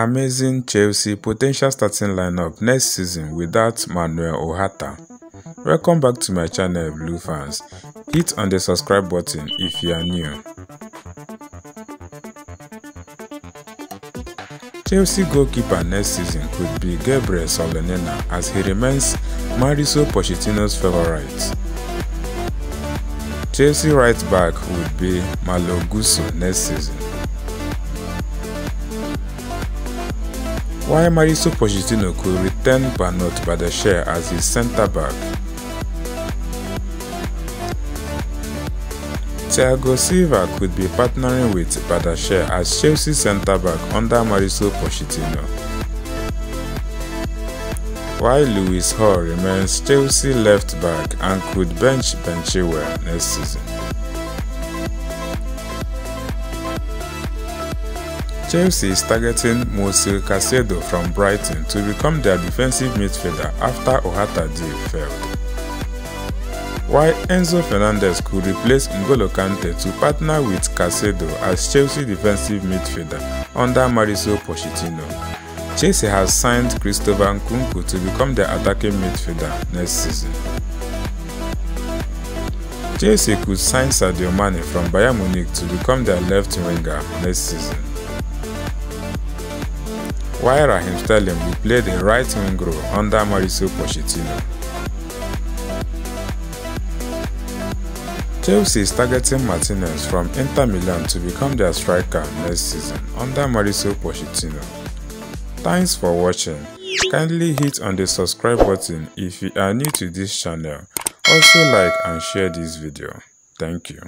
Amazing Chelsea potential starting lineup next season without Manuel Ugarte. Welcome back to my channel Blue fans. Hit on the subscribe button if you are new. Chelsea goalkeeper next season could be Gabriel Slonina as he remains Mauricio Pochettino's favourite. Chelsea right back would be Malo Gusto next season. While Mauricio Pochettino could return Benoit Badiashile as his centre-back, Thiago Silva could be partnering with Badiashile as Chelsea centre-back under Mauricio Pochettino. While Lewis Hall remains Chelsea left-back and could bench Ben Chilwell next season. Chelsea is targeting Moisés Caicedo from Brighton to become their defensive midfielder after Ugarte deal failed. While Enzo Fernandez could replace N'Golo Kante to partner with Caicedo as Chelsea defensive midfielder under Mauricio Pochettino. Chelsea has signed Christopher Nkunku to become their attacking midfielder next season. Chelsea could sign Sadio Mane from Bayern Munich to become their left winger next season. While Raheem Sterling will play the right wing role under Mauricio Pochettino. Chelsea is targeting Martinez from Inter Milan to become their striker next season under Mauricio Pochettino. Thanks for watching. Kindly hit on the subscribe button if you are new to this channel. Also like and share this video. Thank you.